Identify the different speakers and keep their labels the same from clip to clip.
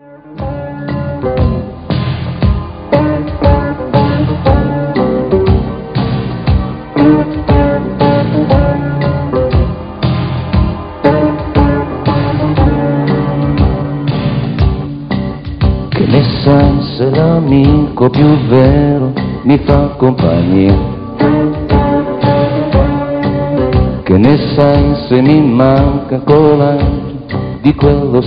Speaker 1: Che sai se l'amico più vero mi fa compagnia? Che ne sai se mi manca coraggio di quello?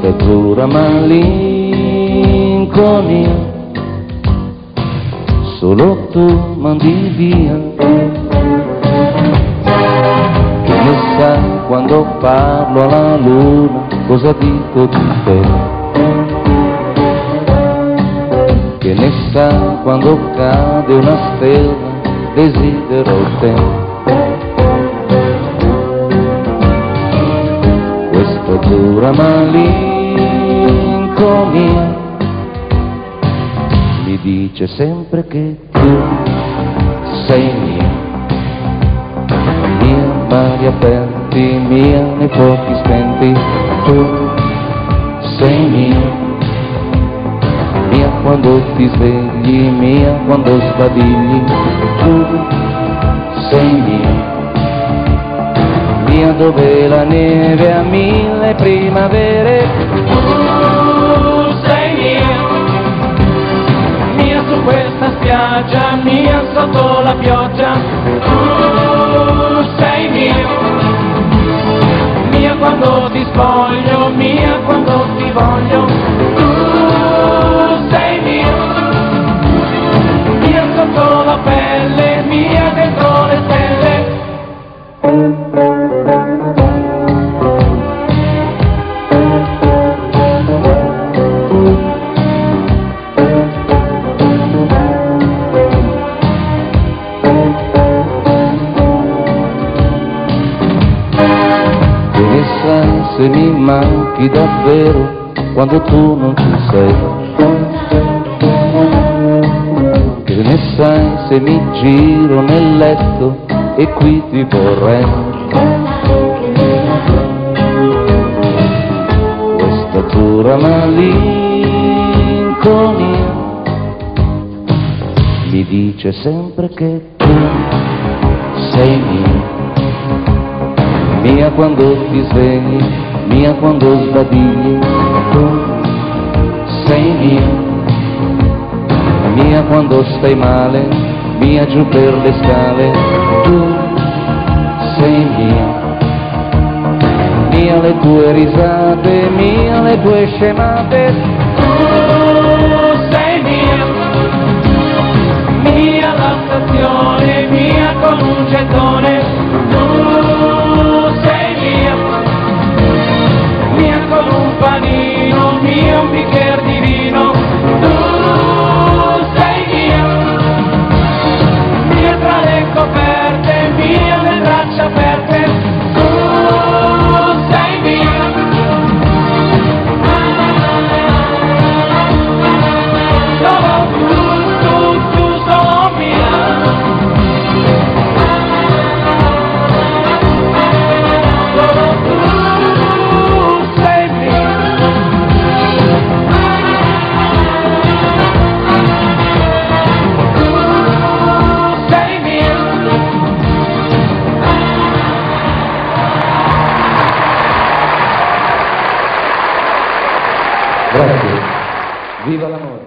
Speaker 1: Questa dura malinconia. Solo tu mandi via. Che ne sai quando parlo alla luna cosa dico di te? Che ne sai quando cade una stella desidero te. Questa dura malinconia mi dice sempre che tu sei mia, mia mari aperti, mia nei fuochi spenti, tu sei mia, mia quando ti svegli, mia quando sbadigli, tu sei mia, mia dove la neve ha mille primavere,
Speaker 2: spiaggia, mia sotto la pioggia. Tu sei mia, mia quando ti spoglio, mia quando ti voglio.
Speaker 1: Se mi manchi davvero quando tu non ci sei. Che ne sai se mi giro nel letto e qui ti vorrei. Questa dura malinconia mi dice sempre che tu sei mia mia quando ti svegli, mia quando sbadigli, tu sei mia, mia quando stai male, mia giù per le scale, tu sei mia, mia le tue risate, mia le tue scemate,
Speaker 2: Tu sei mia, mia la stazione, mia con un gettone.
Speaker 1: Viva la moda.